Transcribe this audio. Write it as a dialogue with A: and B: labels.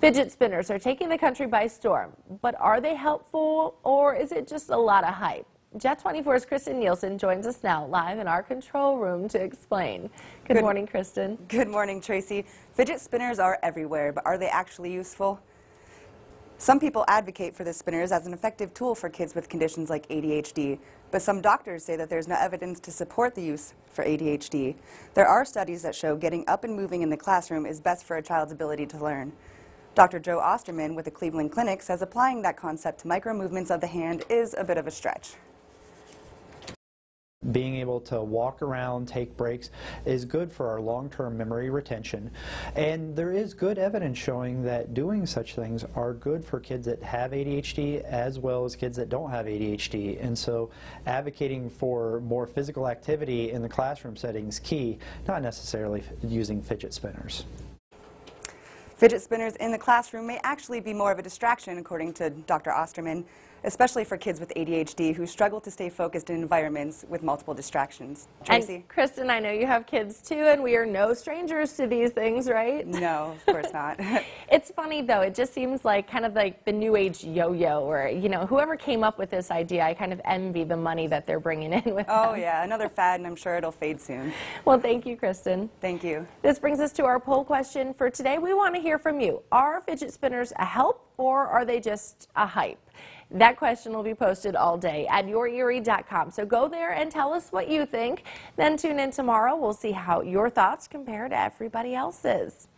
A: Fidget spinners are taking the country by storm, but are they helpful or is it just a lot of hype? Jet 24's Kristen Nielsen joins us now live in our control room to explain. Good, Good morning, Kristen.
B: Good morning, Tracy. Fidget spinners are everywhere, but are they actually useful? Some people advocate for the spinners as an effective tool for kids with conditions like ADHD, but some doctors say that there's no evidence to support the use for ADHD. There are studies that show getting up and moving in the classroom is best for a child's ability to learn. Dr. Joe Osterman with the Cleveland Clinic says applying that concept to micro movements of the hand is a bit of a stretch.
C: Being able to walk around, take breaks, is good for our long-term memory retention. And there is good evidence showing that doing such things are good for kids that have ADHD as well as kids that don't have ADHD. And so advocating for more physical activity in the classroom setting is key, not necessarily using fidget spinners.
B: Fidget spinners in the classroom may actually be more of a distraction, according to Dr. Osterman, especially for kids with ADHD who struggle to stay focused in environments with multiple distractions.
A: Tracy? And Kristen, I know you have kids too, and we are no strangers to these things, right?
B: No, of course not.
A: it's funny though, it just seems like kind of like the new age yo-yo, or you know, whoever came up with this idea, I kind of envy the money that they're bringing in with it.
B: Oh
A: them.
B: yeah, another fad, and I'm sure it'll fade soon.
A: Well, thank you, Kristen.
B: Thank you.
A: This brings us to our poll question for today. We want to hear from you. Are fidget spinners a help or are they just a hype? That question will be posted all day at yourerie.com. So go there and tell us what you think. Then tune in tomorrow. We'll see how your thoughts compare to everybody else's.